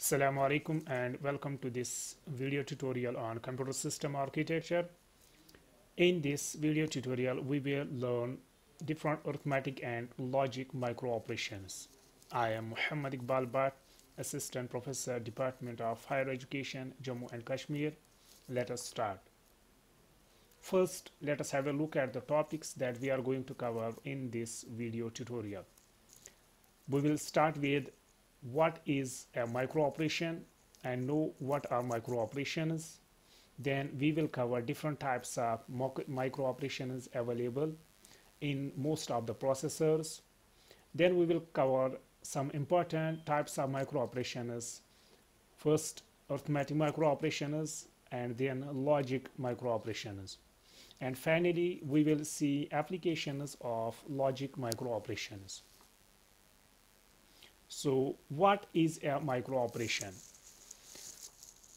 Assalamu alaikum and welcome to this video tutorial on computer system architecture. In this video tutorial, we will learn different arithmetic and logic micro operations. I am Muhammad Iqbal Bhat, Assistant Professor, Department of Higher Education, Jammu and Kashmir. Let us start. First, let us have a look at the topics that we are going to cover in this video tutorial. We will start with what is a micro operation and know what are micro operations then we will cover different types of micro operations available in most of the processors. Then we will cover some important types of micro operations first arithmetic micro operations and then logic micro operations and finally we will see applications of logic micro operations so what is a micro operation?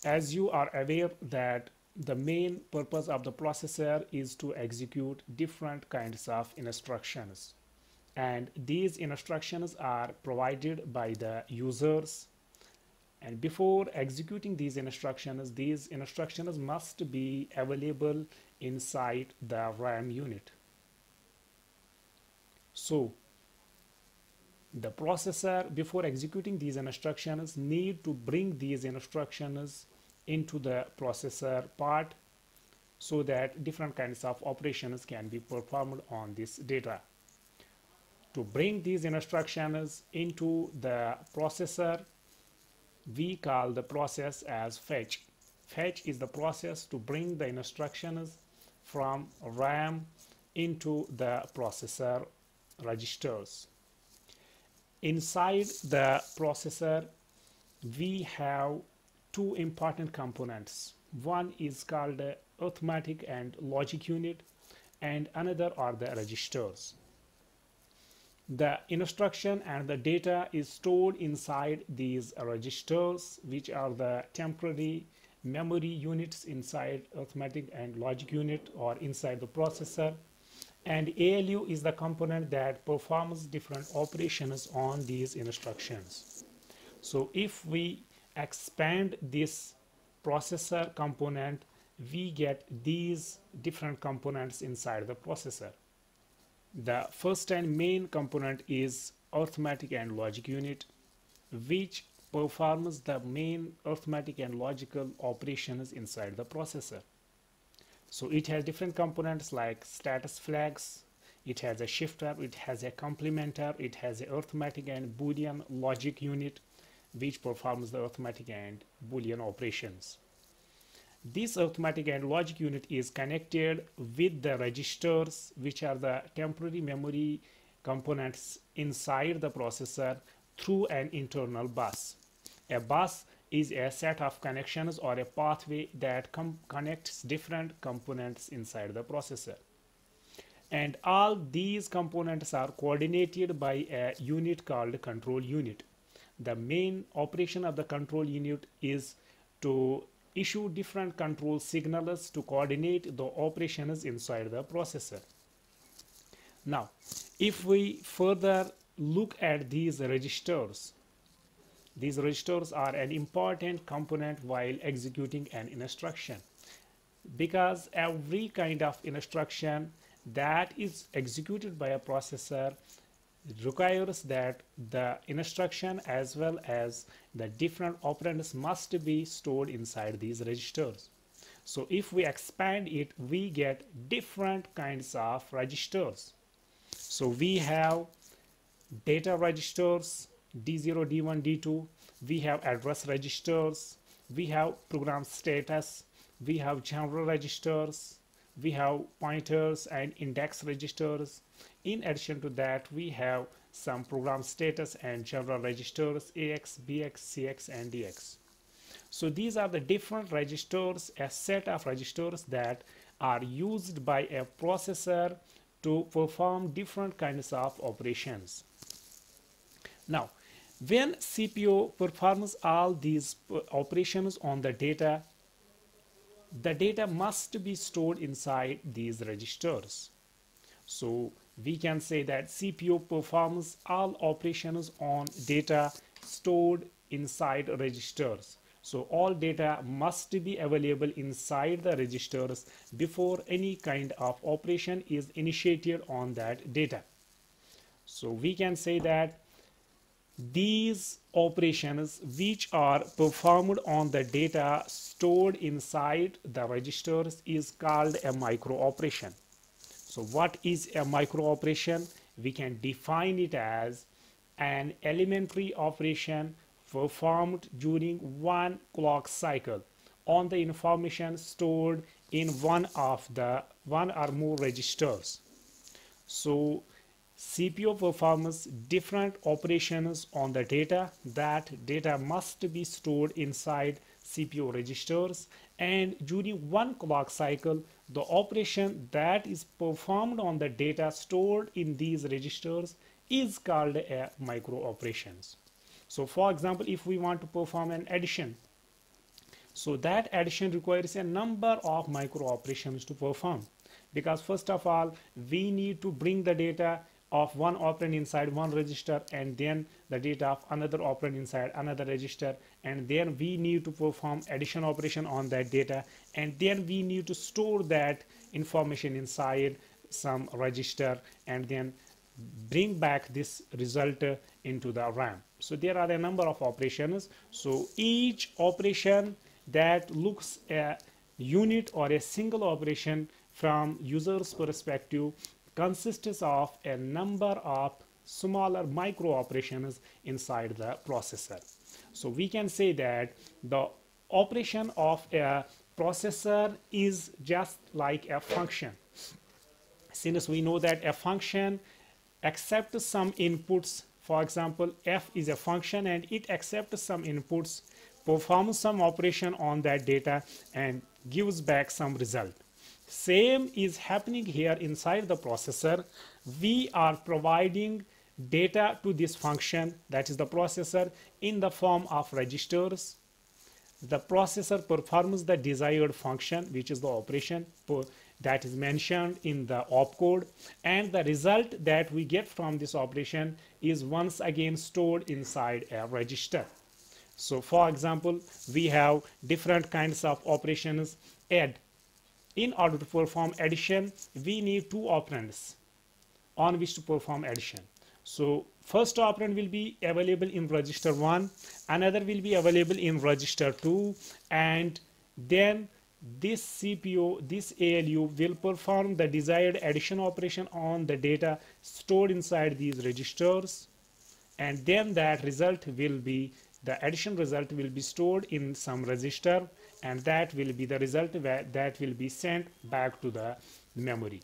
As you are aware that the main purpose of the processor is to execute different kinds of instructions. And these instructions are provided by the users. And before executing these instructions these instructions must be available inside the RAM unit. So the processor before executing these instructions need to bring these instructions into the processor part so that different kinds of operations can be performed on this data. To bring these instructions into the processor we call the process as fetch. Fetch is the process to bring the instructions from RAM into the processor registers Inside the processor, we have two important components. One is called arithmetic and logic unit and another are the registers. The instruction and the data is stored inside these registers which are the temporary memory units inside arithmetic and logic unit or inside the processor and ALU is the component that performs different operations on these instructions. So if we expand this processor component, we get these different components inside the processor. The first and main component is arithmetic and logic unit, which performs the main arithmetic and logical operations inside the processor. So it has different components like status flags, it has a shifter, it has a complementer, it has a arithmetic and boolean logic unit which performs the arithmetic and boolean operations. This arithmetic and logic unit is connected with the registers which are the temporary memory components inside the processor through an internal bus. A bus is a set of connections or a pathway that connects different components inside the processor. And all these components are coordinated by a unit called control unit. The main operation of the control unit is to issue different control signals to coordinate the operations inside the processor. Now, if we further look at these registers, these registers are an important component while executing an instruction because every kind of instruction that is executed by a processor requires that the instruction as well as the different operands must be stored inside these registers. So if we expand it, we get different kinds of registers. So we have data registers, D0, D1, D2. We have address registers. We have program status. We have general registers. We have pointers and index registers. In addition to that, we have some program status and general registers AX, BX, CX, and DX. So these are the different registers, a set of registers that are used by a processor to perform different kinds of operations. Now, when CPU performs all these uh, operations on the data, the data must be stored inside these registers. So we can say that CPU performs all operations on data stored inside registers so all data must be available inside the registers before any kind of operation is initiated on that data so we can say that these operations which are performed on the data stored inside the registers is called a micro operation. So what is a micro operation? We can define it as an elementary operation performed during one clock cycle on the information stored in one of the one or more registers. So CPU performs different operations on the data. That data must be stored inside CPU registers and during one clock cycle the operation that is performed on the data stored in these registers is called a micro operations. So for example if we want to perform an addition so that addition requires a number of micro operations to perform because first of all we need to bring the data of one operand inside one register and then the data of another operand inside another register and then we need to perform addition operation on that data and then we need to store that information inside some register and then bring back this result into the RAM. So there are a number of operations. So each operation that looks a unit or a single operation from user's perspective consists of a number of smaller micro operations inside the processor. So we can say that the operation of a processor is just like a function. Since we know that a function accepts some inputs, for example, f is a function and it accepts some inputs, performs some operation on that data and gives back some result. Same is happening here inside the processor. We are providing data to this function that is the processor in the form of registers. The processor performs the desired function which is the operation that is mentioned in the opcode and the result that we get from this operation is once again stored inside a register. So for example, we have different kinds of operations add in order to perform addition we need two operands on which to perform addition. So first operand will be available in register 1 another will be available in register 2 and then this CPU this ALU will perform the desired addition operation on the data stored inside these registers and then that result will be the addition result will be stored in some register and that will be the result that will be sent back to the memory.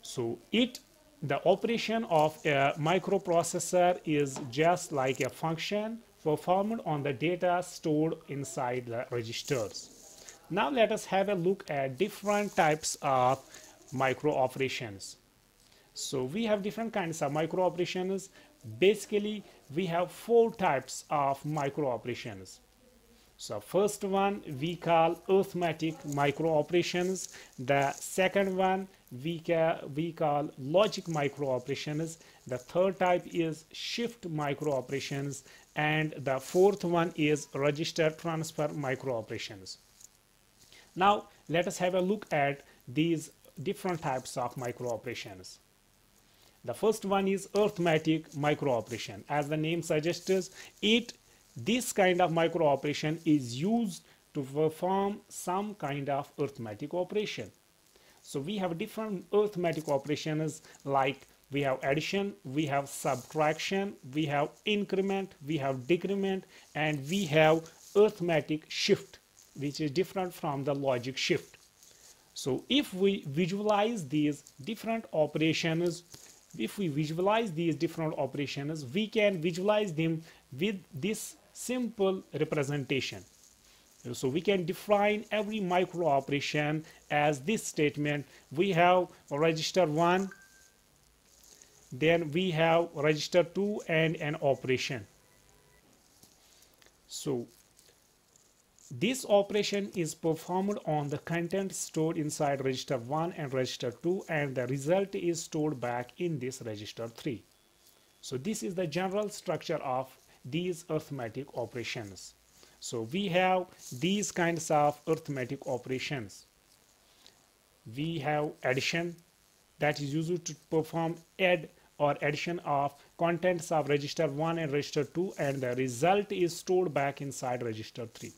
So it the operation of a microprocessor is just like a function performed on the data stored inside the registers. Now let us have a look at different types of micro operations. So we have different kinds of micro operations. Basically we have four types of micro operations so first one we call arithmetic micro operations. The second one we, ca we call logic micro operations. The third type is shift micro operations. And the fourth one is register transfer micro operations. Now let us have a look at these different types of micro operations. The first one is arithmetic micro operation. As the name suggests, it this kind of micro operation is used to perform some kind of arithmetic operation. So we have different arithmetic operations like we have addition, we have subtraction, we have increment, we have decrement, and we have arithmetic shift, which is different from the logic shift. So if we visualize these different operations, if we visualize these different operations, we can visualize them with this simple representation. So we can define every micro operation as this statement. We have register 1, then we have register 2 and an operation. So this operation is performed on the content stored inside register 1 and register 2 and the result is stored back in this register 3. So this is the general structure of these arithmetic operations. So we have these kinds of arithmetic operations. We have addition that is used to perform add or addition of contents of register 1 and register 2 and the result is stored back inside register 3.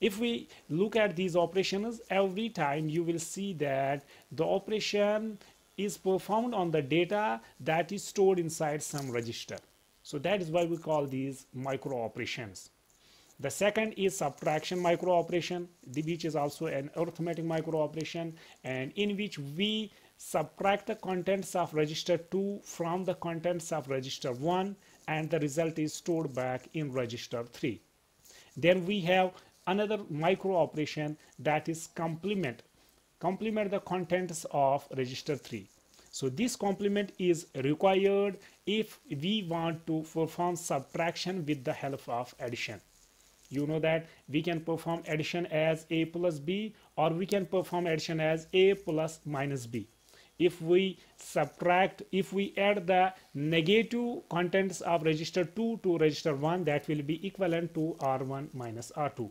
If we look at these operations, every time you will see that the operation is performed on the data that is stored inside some register. So that is why we call these micro operations. The second is subtraction micro operation, which is also an arithmetic micro operation and in which we subtract the contents of register 2 from the contents of register 1 and the result is stored back in register 3. Then we have another micro operation that is complement complement the contents of register 3 so this complement is required if we want to perform subtraction with the help of addition. You know that we can perform addition as a plus b or we can perform addition as a plus minus b. If we subtract if we add the negative contents of register 2 to register 1 that will be equivalent to r1 minus r2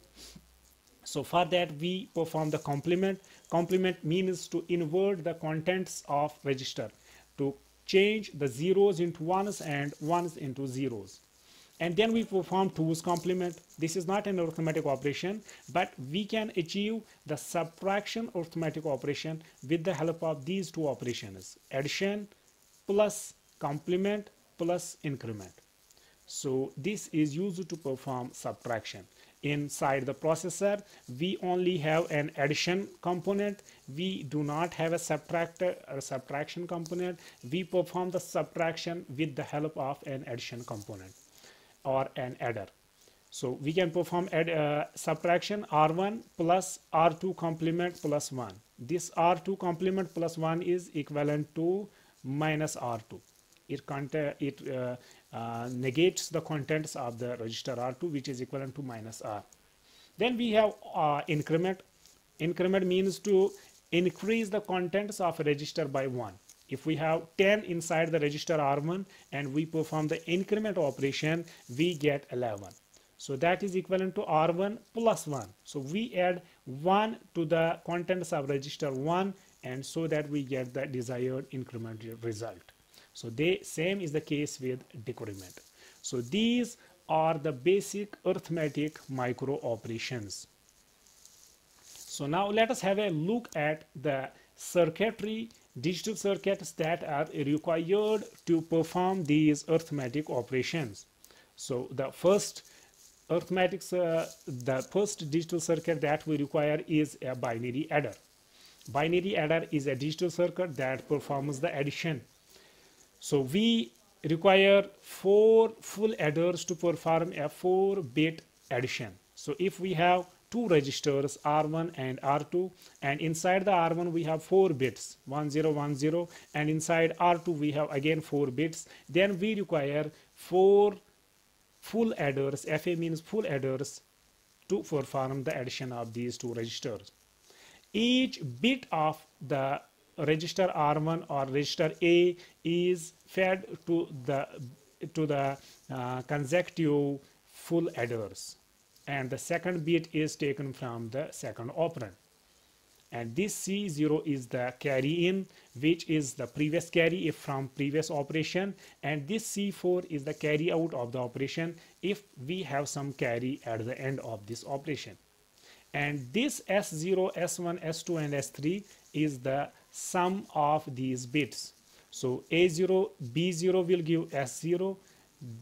so for that we perform the complement. Complement means to invert the contents of register to change the zeros into ones and ones into zeros and then we perform 2's complement. This is not an arithmetic operation, but we can achieve the subtraction arithmetic operation with the help of these two operations, addition plus complement plus increment. So this is used to perform subtraction. Inside the processor, we only have an addition component. We do not have a subtractor or subtraction component. We perform the subtraction with the help of an addition component or an adder. So we can perform add, uh, subtraction R1 plus R2 complement plus 1. This R2 complement plus 1 is equivalent to minus R2. It, it uh, uh, negates the contents of the register R2 which is equivalent to minus R. Then we have uh, increment. Increment means to increase the contents of a register by 1 if we have 10 inside the register R1 and we perform the increment operation, we get 11. So that is equivalent to R1 plus 1. So we add 1 to the contents of register 1 and so that we get the desired increment result. So they same is the case with decrement. So these are the basic arithmetic micro operations. So now let us have a look at the circuitry digital circuits that are required to perform these arithmetic operations. So the first arithmetic, uh, the first digital circuit that we require is a binary adder. Binary adder is a digital circuit that performs the addition. So we require four full adders to perform a 4-bit addition. So if we have two registers R1 and R2 and inside the R1 we have four bits 1010 and inside R2 we have again four bits then we require four full adders FA means full adders to perform the addition of these two registers each bit of the register R1 or register A is fed to the to the uh, consecutive full adders. And the second bit is taken from the second operand. And this C0 is the carry in which is the previous carry if from previous operation. And this C4 is the carry out of the operation if we have some carry at the end of this operation. And this S0, S1, S2 and S3 is the sum of these bits. So A0, B0 will give S0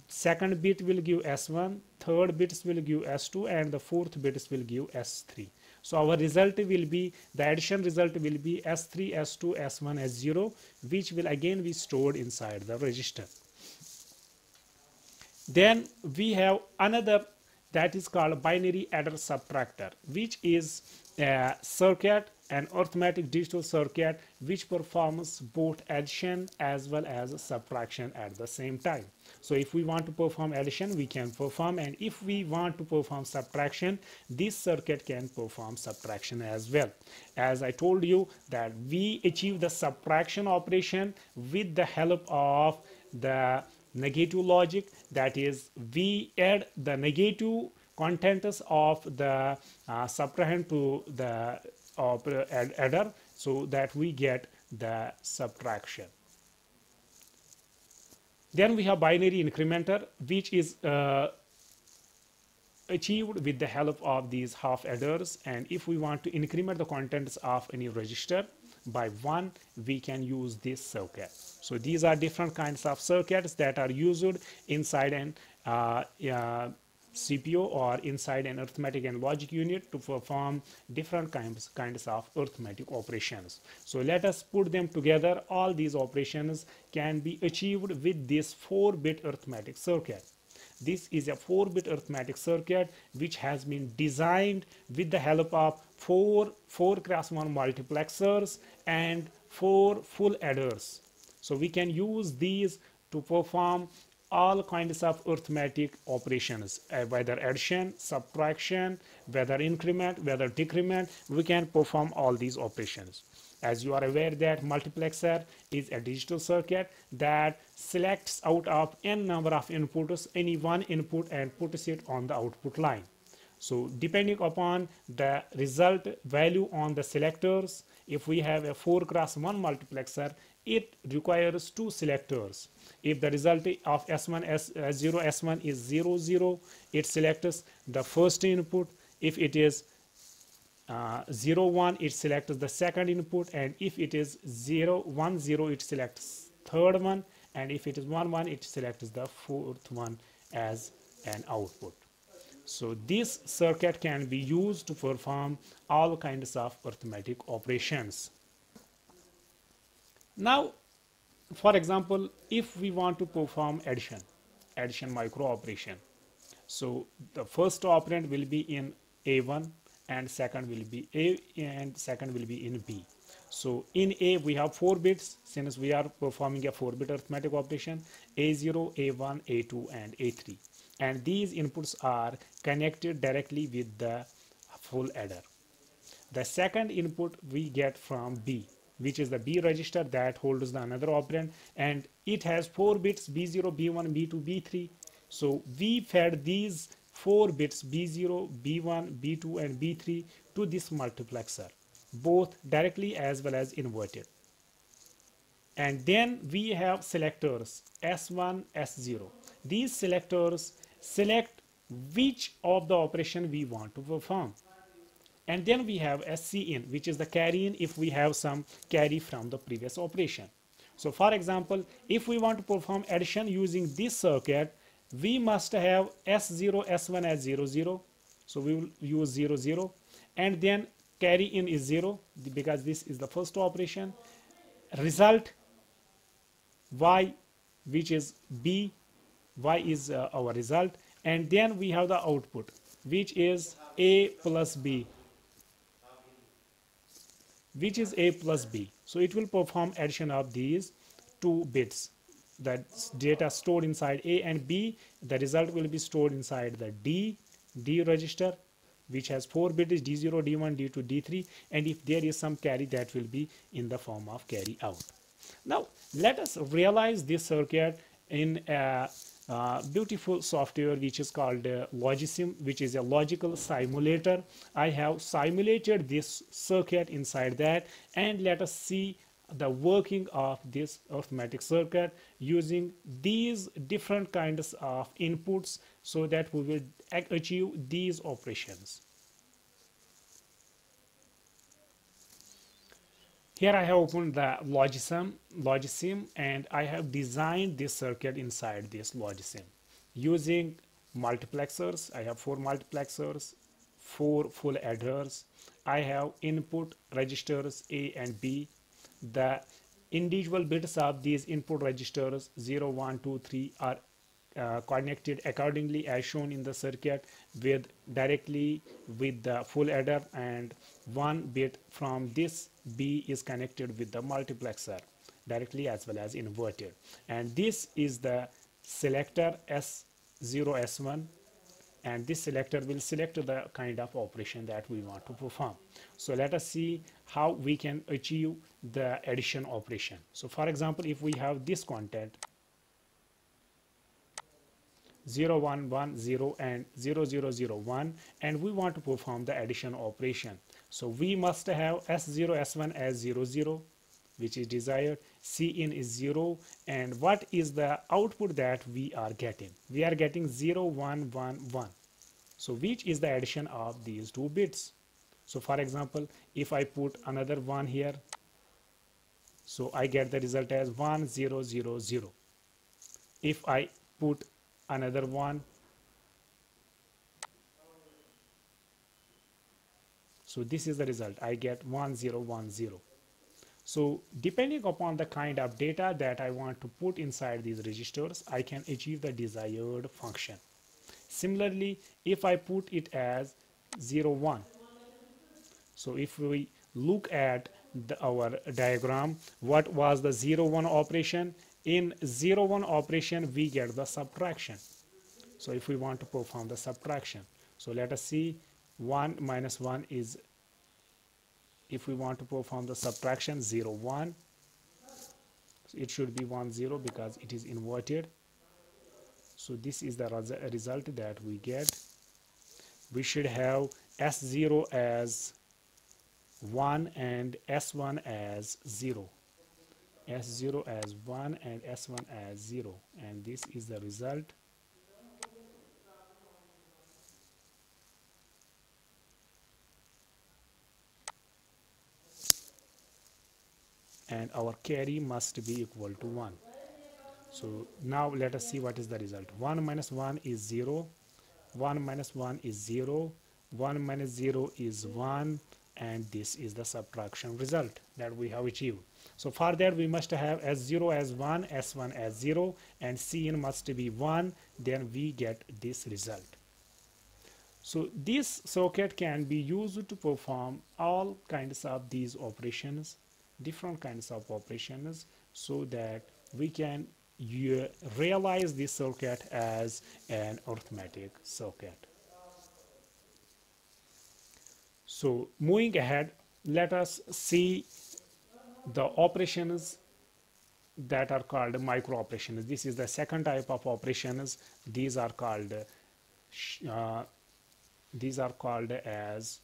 second bit will give s1 third bits will give s2 and the fourth bits will give s3 so our result will be the addition result will be s3 s2 s1 s0 which will again be stored inside the register. Then we have another that is called binary adder subtractor which is a circuit an arithmetic digital circuit which performs both addition as well as subtraction at the same time. So if we want to perform addition we can perform and if we want to perform subtraction this circuit can perform subtraction as well. As i told you that we achieve the subtraction operation with the help of the negative logic that is we add the negative contents of the uh, subtrahend to the adder so that we get the subtraction. Then we have binary incrementer which is uh, achieved with the help of these half adders. And if we want to increment the contents of any register by one we can use this circuit. So these are different kinds of circuits that are used inside an uh, uh, CPU or inside an arithmetic and logic unit to perform different kinds kinds of arithmetic operations. So let us put them together. All these operations can be achieved with this 4-bit arithmetic circuit. This is a 4-bit arithmetic circuit which has been designed with the help of four 4 cross 1 multiplexers and four full adders. So we can use these to perform all kinds of arithmetic operations, uh, whether addition, subtraction, whether increment, whether decrement, we can perform all these operations. As you are aware that multiplexer is a digital circuit that selects out of n number of inputs any one input and puts it on the output line. So depending upon the result value on the selectors, if we have a 4 cross 1 multiplexer, it requires two selectors. If the result of S1, S, S0, S1 is 0, 0, it selects the first input. If it is uh, 0 1 it selects the second input and if it is 0 1 0 it selects third one and if it is 1 1 it selects the fourth one as an output so this circuit can be used to perform all kinds of arithmetic operations now for example if we want to perform addition addition micro operation so the first operand will be in a1 and second will be A and second will be in B. So in A we have 4 bits since we are performing a 4 bit arithmetic operation A0, A1, A2 and A3 and these inputs are connected directly with the full adder. The second input we get from B which is the B register that holds the another operand and it has 4 bits B0, B1, B2, B3 so we fed these 4 bits B0, B1, B2 and B3 to this multiplexer both directly as well as inverted. And then we have selectors S1, S0. These selectors select which of the operation we want to perform. And then we have sc in which is the carry in if we have some carry from the previous operation. So for example, if we want to perform addition using this circuit, we must have S0, S1 as 0, 0. So we will use 0, 0. And then carry in is 0 because this is the first operation. Result Y which is B, Y is uh, our result. And then we have the output which is A plus B which is A plus B. So it will perform addition of these two bits that data stored inside A and B, the result will be stored inside the D, D register, which has four bits D0, D1, D2, D3, and if there is some carry, that will be in the form of carry out. Now, let us realize this circuit in a uh, beautiful software which is called uh, Logisim, which is a logical simulator. I have simulated this circuit inside that, and let us see the working of this arithmetic circuit using these different kinds of inputs so that we will achieve these operations. Here I have opened the Logisim, Logisim and I have designed this circuit inside this Logisim using multiplexers. I have four multiplexers, four full adders. I have input registers A and B the individual bits of these input registers 0 1 2 3 are uh, connected accordingly as shown in the circuit with directly with the full adder and one bit from this B is connected with the multiplexer directly as well as inverted and this is the selector S0 S1 and this selector will select the kind of operation that we want to perform. So let us see how we can achieve the addition operation. So for example, if we have this content, 0110 and 0001 and we want to perform the addition operation. So we must have s0 s1 as 00 which is desired cin is 0 and what is the output that we are getting? We are getting 0111 so which is the addition of these two bits? So for example if i put another one here so i get the result as 1000 if i put another one. So this is the result. I get 1010 so depending upon the kind of data that i want to put inside these registers i can achieve the desired function. Similarly if i put it as 01 so if we look at the, our diagram what was the 01 operation in 0 1 operation we get the subtraction. So if we want to perform the subtraction so let us see 1 minus 1 is if we want to perform the subtraction 0 1 it should be 1 0 because it is inverted. So this is the result that we get. We should have s0 as 1 and s1 as 0 s0 as 1 and s1 as 0 and this is the result. And our carry must be equal to 1 so now let us see what is the result. 1 minus 1 is 0 1 minus 1 is 0 1 minus 0 is 1 and this is the subtraction result that we have achieved. So for that we must have s0 as 1 s1 as 0 and cin must be 1 then we get this result. So this circuit can be used to perform all kinds of these operations different kinds of operations so that we can uh, realize this circuit as an arithmetic circuit so moving ahead, let us see the operations that are called micro operations. This is the second type of operations. These are called uh, these are called as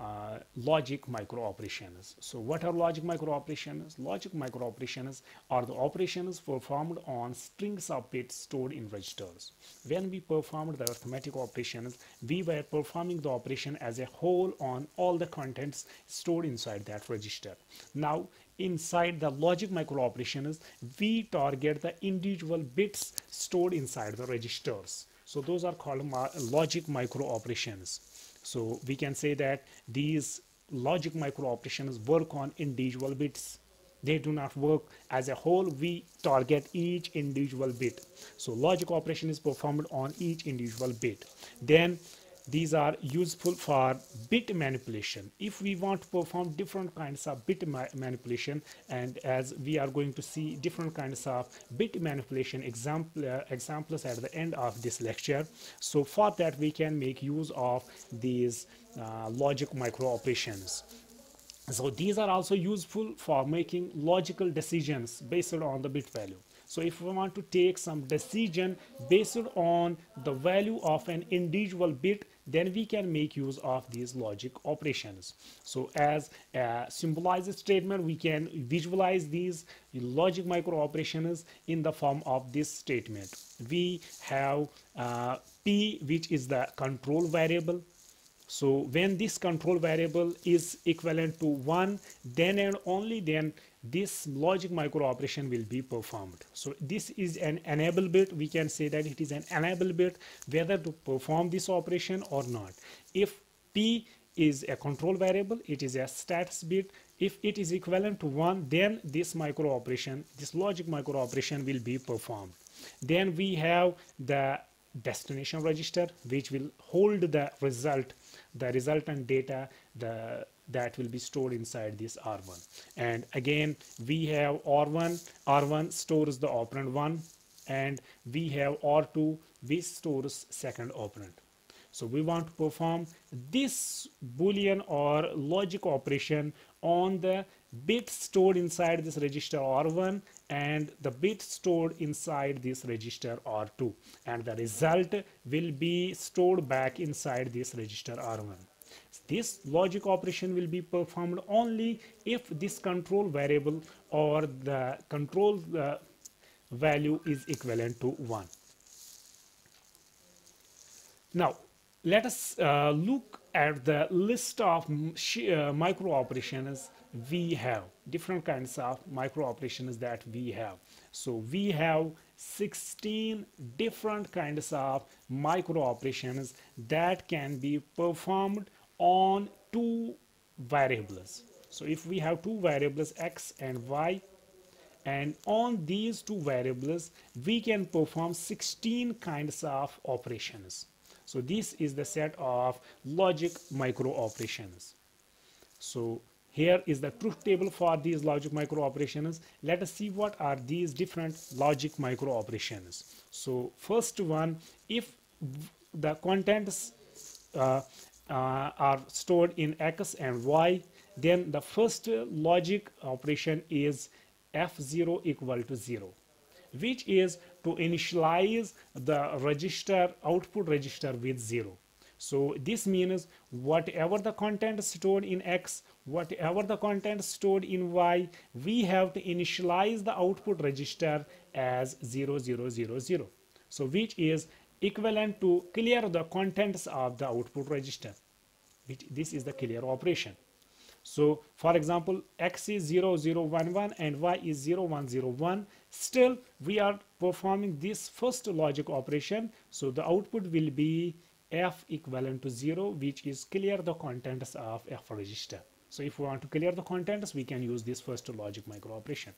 uh, logic micro operations. So what are logic micro operations? Logic micro operations are the operations performed on strings of bits stored in registers. When we performed the arithmetic operations, we were performing the operation as a whole on all the contents stored inside that register. Now inside the logic micro operations, we target the individual bits stored inside the registers. So those are called logic micro operations. So we can say that these logic micro operations work on individual bits. They do not work as a whole. We target each individual bit. So logic operation is performed on each individual bit. Then these are useful for bit manipulation. If we want to perform different kinds of bit ma manipulation and as we are going to see different kinds of bit manipulation example uh, examples at the end of this lecture so for that we can make use of these uh, logic micro operations. So these are also useful for making logical decisions based on the bit value. So if we want to take some decision based on the value of an individual bit, then we can make use of these logic operations. So as a symbolized statement, we can visualize these logic micro operations in the form of this statement. We have uh, P, which is the control variable. So when this control variable is equivalent to 1, then and only then this logic micro operation will be performed. So this is an enable bit. We can say that it is an enable bit whether to perform this operation or not. If P is a control variable, it is a status bit. If it is equivalent to 1, then this micro operation, this logic micro operation will be performed. Then we have the destination register which will hold the result the resultant data the that will be stored inside this R1 and again we have R1 R1 stores the operand 1 and we have R2 which stores second operand. So we want to perform this boolean or logic operation on the bit stored inside this register R1 and the bit stored inside this register R2 and the result will be stored back inside this register R1. This logic operation will be performed only if this control variable or the control uh, value is equivalent to 1. Now, let us uh, look at the list of uh, micro operations we have different kinds of micro operations that we have so we have 16 different kinds of micro operations that can be performed on two variables so if we have two variables x and y and on these two variables we can perform 16 kinds of operations so this is the set of logic micro operations so here is the truth table for these logic micro operations. Let us see what are these different logic micro operations. So first one, if the contents uh, uh, are stored in x and y, then the first logic operation is f0 equal to 0 which is to initialize the register output register with 0 so this means whatever the content stored in X, whatever the content stored in Y, we have to initialize the output register as 0000. So which is equivalent to clear the contents of the output register. Which this is the clear operation. So for example, X is 0011 and Y is 0101. Still, we are performing this first logic operation. So the output will be f equivalent to 0 which is clear the contents of f register so if we want to clear the contents we can use this first logic micro operation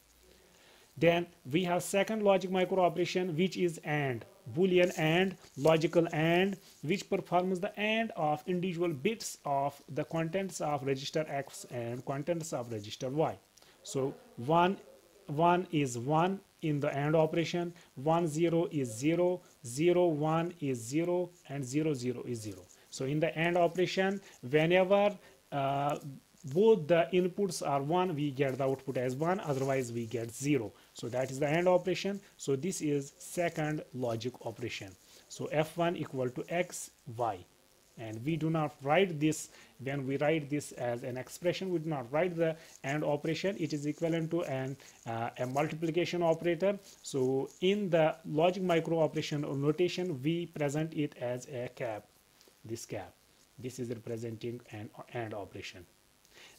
then we have second logic micro operation which is AND. Boolean AND logical AND which performs the AND of individual bits of the contents of register X and contents of register Y. So one one is one in the AND operation 1 0 is 0 0 1 is 0 and 0 0 is 0 so in the AND operation whenever uh, both the inputs are 1 we get the output as 1 otherwise we get 0 so that is the AND operation. So this is second logic operation. So f1 equal to x y. And we do not write this. When we write this as an expression we do not write the AND operation. It is equivalent to an uh, a multiplication operator. So in the logic micro operation or notation we present it as a cap this cap. This is representing an AND operation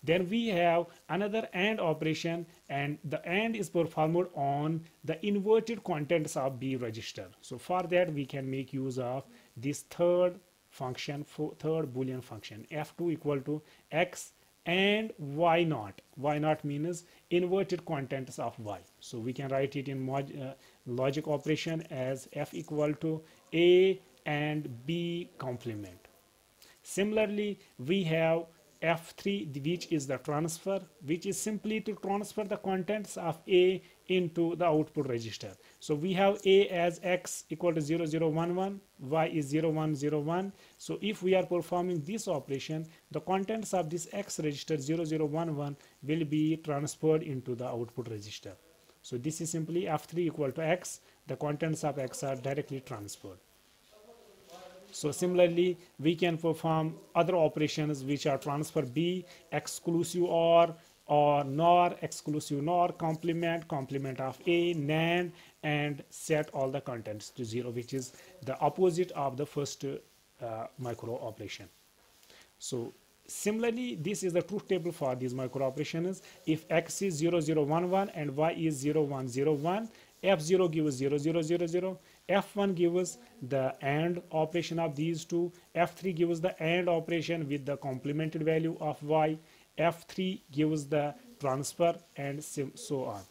then we have another AND operation and the AND is performed on the inverted contents of B register. So for that we can make use of this third function third boolean function f2 equal to x and y naught. Y naught means inverted contents of y. So we can write it in uh, logic operation as f equal to a and b complement. Similarly we have f3 which is the transfer which is simply to transfer the contents of a into the output register. So we have a as x equal to 0011 y is 0101 so if we are performing this operation the contents of this x register 0011 will be transferred into the output register. So this is simply f3 equal to x. The contents of x are directly transferred so similarly, we can perform other operations which are transfer B, exclusive OR, or NOR, exclusive NOR, complement, complement of A, NAND, and set all the contents to zero, which is the opposite of the first uh, micro operation. So similarly, this is the truth table for these micro operations. If X is 0011 and Y is 0101, F0 gives 0000, F1 gives the AND operation of these two, F3 gives the AND operation with the complemented value of Y, F3 gives the transfer and so on.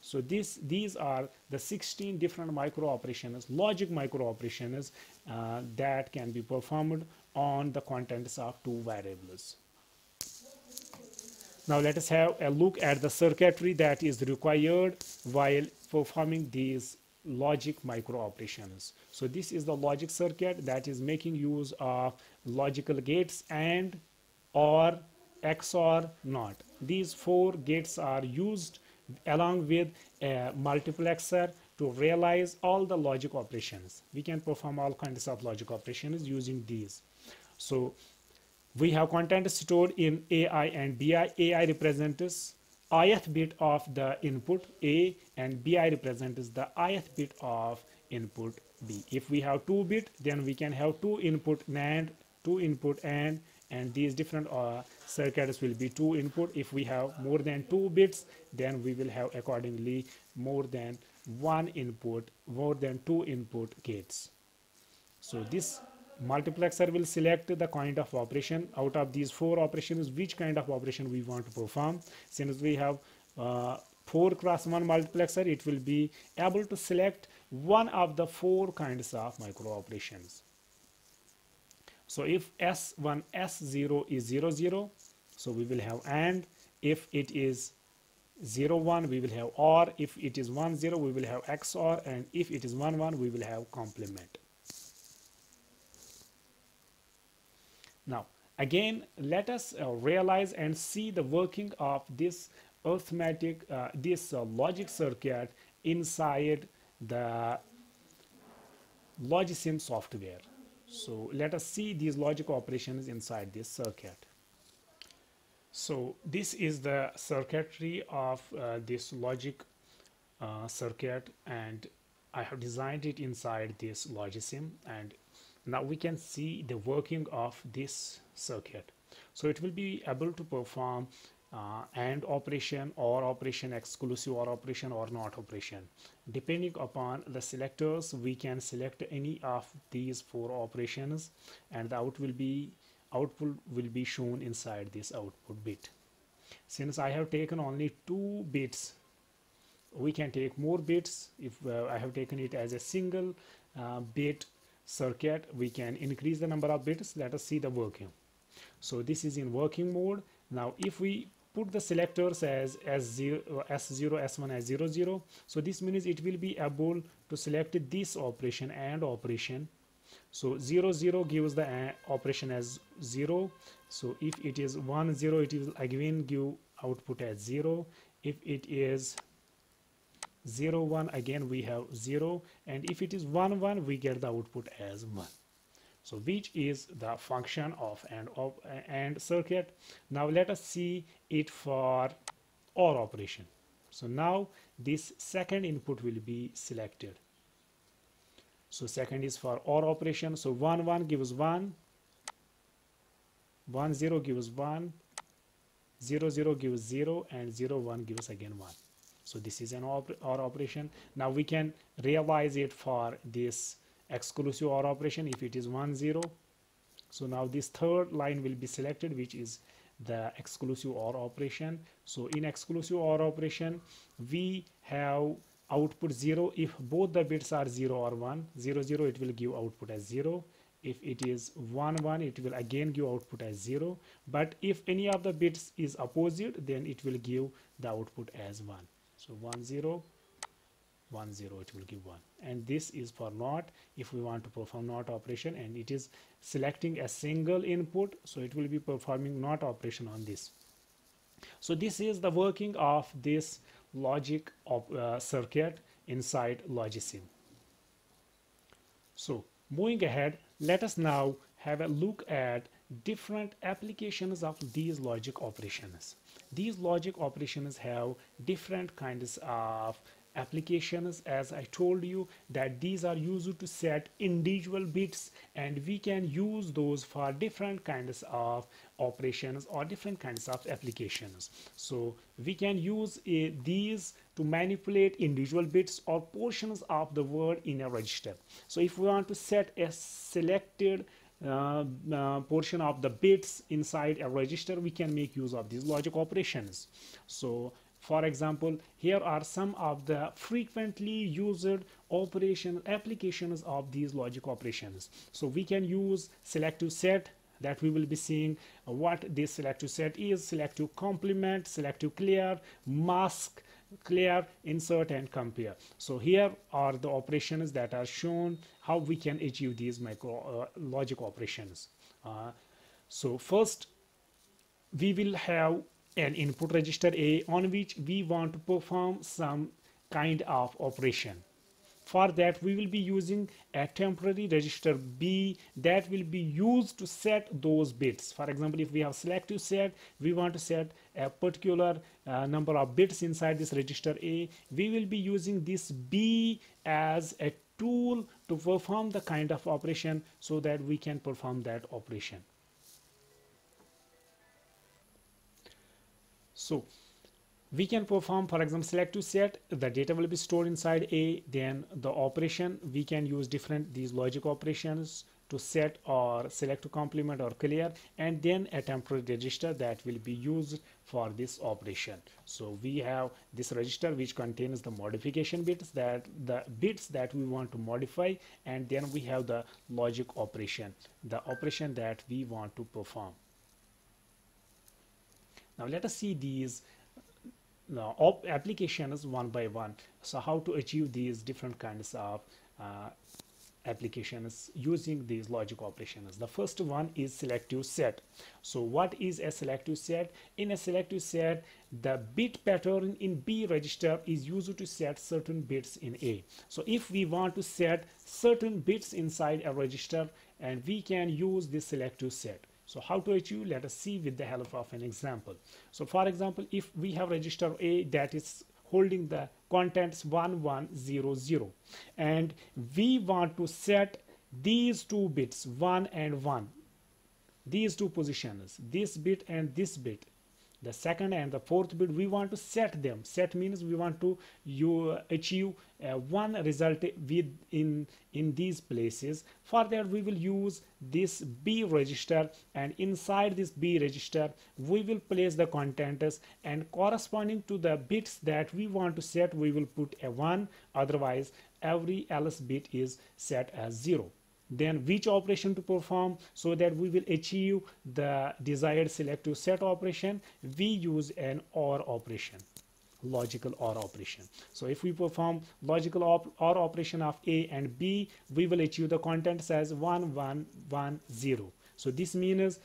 So this, these are the 16 different micro operations, logic micro operations uh, that can be performed on the contents of two variables. Now let us have a look at the circuitry that is required while performing these logic micro operations. So this is the logic circuit that is making use of logical gates and or XOR not. These four gates are used along with a multiplexer to realize all the logic operations. We can perform all kinds of logic operations using these. So we have content stored in AI and BI. AI represents ith bit of the input A and BI represents the ith bit of input B. If we have 2 bit then we can have 2 input NAND, 2 input AND and these different uh, circuits will be 2 input. If we have more than 2 bits then we will have accordingly more than 1 input, more than 2 input gates. So this multiplexer will select the kind of operation. Out of these four operations which kind of operation we want to perform? Since we have uh, 4 cross 1 multiplexer it will be able to select one of the four kinds of micro operations. So if s1 s0 is 0 0 so we will have and if it is 0 1 we will have or if it is 1 0 we will have xor and if it is 1 1 we will have complement Now, again, let us uh, realize and see the working of this arithmetic, uh, this uh, logic circuit inside the Logisim software. So let us see these logic operations inside this circuit. So this is the circuitry of uh, this logic uh, circuit and I have designed it inside this Logisim and now we can see the working of this circuit. So it will be able to perform uh, AND operation or operation exclusive or operation or not operation. Depending upon the selectors we can select any of these four operations and the out will be output will be shown inside this output bit. Since I have taken only two bits we can take more bits if uh, I have taken it as a single uh, bit circuit we can increase the number of bits let us see the working so this is in working mode now if we put the selectors as S0, S0, S1 as 0, 0. So this means it will be able to select this operation and operation. So 0, 0 gives the uh, operation as 0. So if it is 1, 0, it will again give output as 0. If it is 0 1 again we have 0 and if it is 1 1 we get the output as 1 so which is the function of and of and circuit. Now let us see it for OR operation. So now this second input will be selected. So second is for OR operation. So 1 1 gives 1 1 0 gives 1 0 0 gives 0 and 0 1 gives again 1 so this is an op OR operation. Now we can realize it for this exclusive OR operation if it is 1 0 so now this third line will be selected which is the exclusive OR operation. So in exclusive OR operation we have output 0 if both the bits are 0 or 1 0 0 it will give output as 0 if it is 1 1 it will again give output as 0 but if any of the bits is opposite then it will give the output as 1 so 1 0 1 0 it will give 1 and this is for not if we want to perform not operation and it is selecting a single input so it will be performing not operation on this. So this is the working of this logic of, uh, circuit inside Logisim. So moving ahead let us now have a look at different applications of these logic operations these logic operations have different kinds of applications. As I told you that these are used to set individual bits and we can use those for different kinds of operations or different kinds of applications. So we can use a, these to manipulate individual bits or portions of the word in a register. So if we want to set a selected uh, uh, Uh, uh, portion of the bits inside a register we can make use of these logic operations. So for example here are some of the frequently used operation applications of these logic operations. So we can use selective set that we will be seeing uh, what this selective set is selective complement selective clear mask clear insert and compare so here are the operations that are shown how we can achieve these micro uh, logic operations uh, so first we will have an input register A on which we want to perform some kind of operation. For that we will be using a temporary register B that will be used to set those bits. For example, if we have selective set, we want to set a particular uh, number of bits inside this register A. We will be using this B as a tool to perform the kind of operation so that we can perform that operation. So we can perform for example select to set the data will be stored inside a then the operation we can use different these logic operations to set or select to complement or clear and then a temporary register that will be used for this operation. So we have this register which contains the modification bits that the bits that we want to modify and then we have the logic operation the operation that we want to perform. Now let us see these uh, applications one by one. So how to achieve these different kinds of uh, applications using these logic operations? The first one is selective set. So what is a selective set? In a selective set the bit pattern in b register is used to set certain bits in a. So if we want to set certain bits inside a register and we can use this selective set so how to achieve? Let us see with the help of an example. So for example, if we have register A that is holding the contents 1100 and we want to set these two bits 1 and 1 these two positions this bit and this bit the second and the fourth bit we want to set them. Set means we want to you achieve uh, one result with in in these places. For that we will use this b register and inside this b register we will place the contents and corresponding to the bits that we want to set we will put a 1 otherwise every else bit is set as 0 then which operation to perform so that we will achieve the desired selective set operation. We use an or operation logical or operation. So if we perform logical or operation of a and b we will achieve the contents as 1110 so this means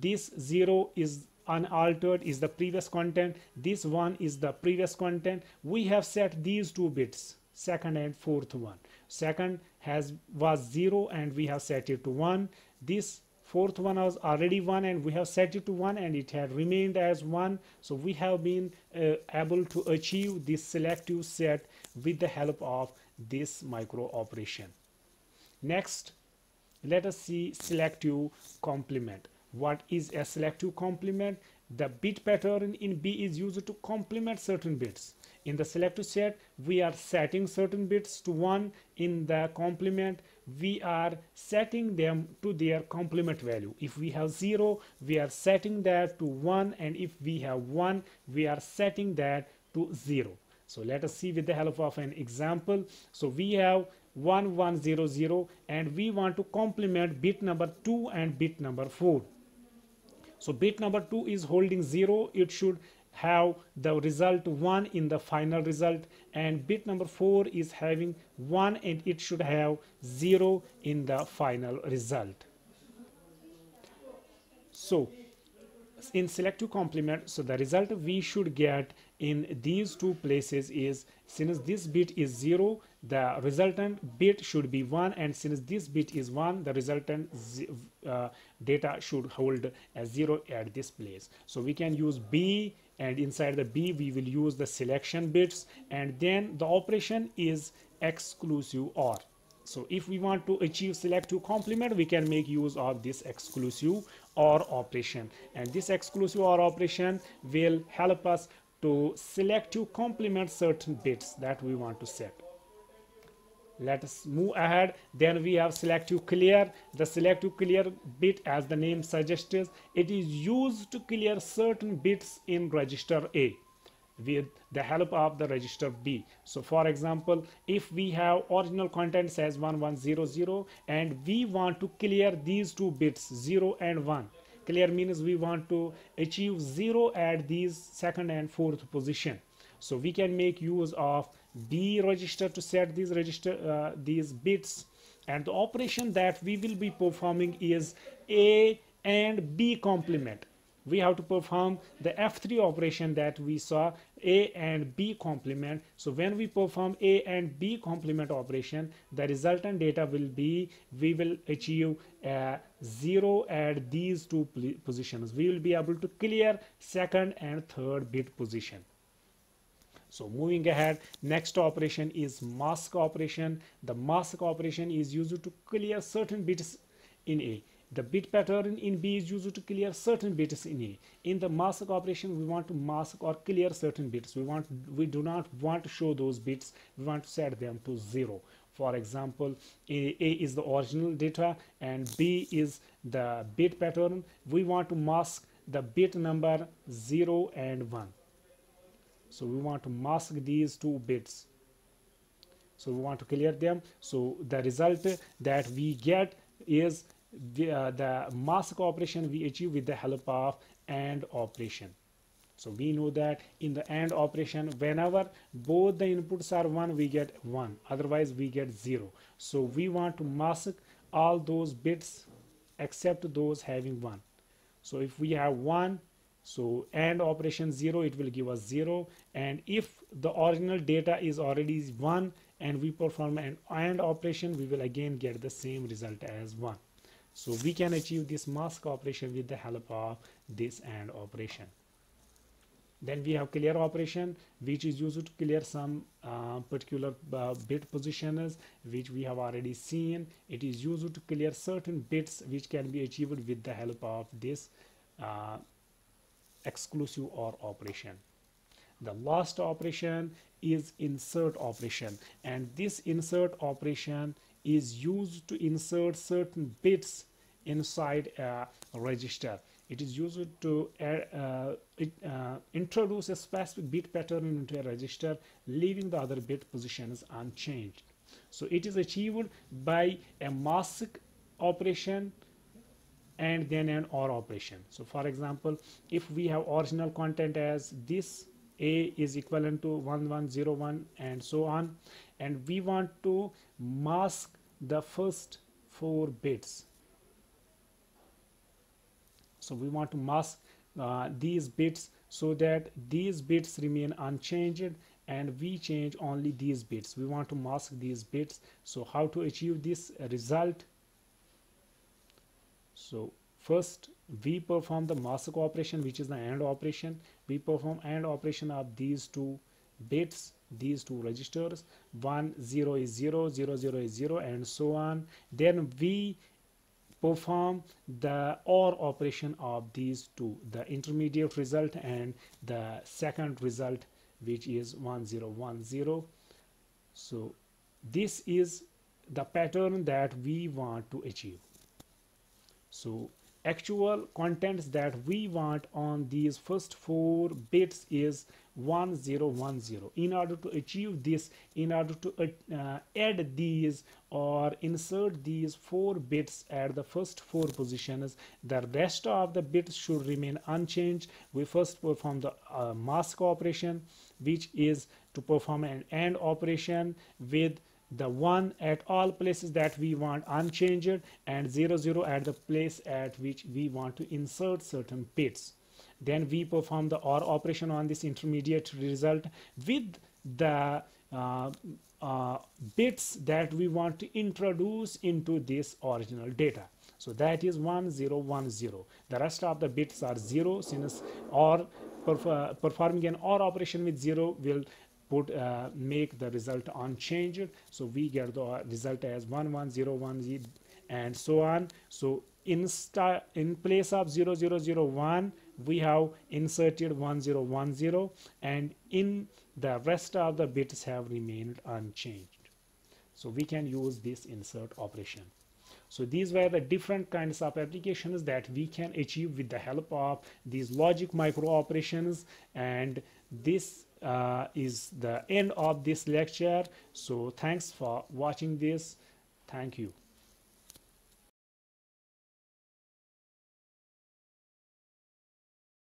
this 0 is unaltered is the previous content. This one is the previous content. We have set these two bits second and fourth one second has was 0 and we have set it to 1 this fourth one was already 1 and we have set it to 1 and it had remained as 1 so we have been uh, able to achieve this selective set with the help of this micro operation. Next let us see selective complement. What is a selective complement the bit pattern in b is used to complement certain bits. In the selective set we are setting certain bits to 1 in the complement we are setting them to their complement value. If we have 0 we are setting that to 1 and if we have 1 we are setting that to 0 so let us see with the help of an example. So we have 1100 and we want to complement bit number 2 and bit number 4 so bit number 2 is holding 0 it should have the result 1 in the final result. And bit number 4 is having 1 and it should have 0 in the final result. So in selective complement so the result we should get in these two places is since this bit is 0 the resultant bit should be 1 and since this bit is 1 the resultant uh, data should hold as 0 at this place. So we can use b and inside the B we will use the selection bits and then the operation is exclusive OR. So if we want to achieve selective complement we can make use of this exclusive OR operation. And this exclusive OR operation will help us to select to complement certain bits that we want to set let us move ahead. Then we have selective clear. The selective clear bit as the name suggests it is used to clear certain bits in register a with the help of the register b. So for example if we have original contents as 1100 and we want to clear these two bits 0 and 1 clear means we want to achieve 0 at these second and fourth position. So we can make use of B register to set these register uh, these bits and the operation that we will be performing is A and B complement we have to perform the F3 operation that we saw A and B complement. So when we perform A and B complement operation, the resultant data will be, we will achieve a zero at these two positions. We will be able to clear second and third bit position. So moving ahead, next operation is mask operation. The mask operation is used to clear certain bits in A. The bit pattern in B is used to clear certain bits in A. In the mask operation, we want to mask or clear certain bits. We want we do not want to show those bits. We want to set them to zero. For example, A, A is the original data and B is the bit pattern. We want to mask the bit number 0 and 1. So we want to mask these two bits. So we want to clear them. So the result that we get is the, uh, the mask operation we achieve with the help of AND operation. So we know that in the AND operation, whenever both the inputs are 1, we get 1. Otherwise, we get 0. So we want to mask all those bits except those having 1. So if we have 1, so AND operation 0, it will give us 0. And if the original data is already 1 and we perform an AND operation, we will again get the same result as 1. So we can achieve this mask operation with the help of this AND operation. Then we have clear operation, which is used to clear some uh, particular uh, bit positions, which we have already seen. It is used to clear certain bits, which can be achieved with the help of this uh, exclusive OR operation. The last operation is insert operation, and this insert operation is used to insert certain bits inside a register. It is used to uh, it, uh, introduce a specific bit pattern into a register, leaving the other bit positions unchanged. So it is achieved by a mask operation and then an OR operation. So for example, if we have original content as this A is equivalent to 1101 and so on, and we want to mask the first four bits. So we want to mask uh, these bits so that these bits remain unchanged and we change only these bits. We want to mask these bits. So how to achieve this result so first we perform the mask operation which is the AND operation. We perform AND operation of these two bits these two registers. One zero is zero zero zero is zero and so on. Then we perform the OR operation of these two the intermediate result and the second result which is 1010 so this is the pattern that we want to achieve so actual contents that we want on these first four bits is 1010 in order to achieve this in order to uh, add these or insert these four bits at the first four positions the rest of the bits should remain unchanged. We first perform the uh, mask operation which is to perform an AND operation with the 1 at all places that we want unchanged and 0 0 at the place at which we want to insert certain bits. Then we perform the OR operation on this intermediate result with the uh, uh, bits that we want to introduce into this original data. So that is 1010 the rest of the bits are 0 since or perf performing an OR operation with 0 will put uh, make the result unchanged. So we get the result as 1101 and so on. So in in place of 0001 we have inserted 1010 and in the rest of the bits have remained unchanged. So we can use this insert operation. So these were the different kinds of applications that we can achieve with the help of these logic micro operations. And this uh, is the end of this lecture. So thanks for watching this. Thank you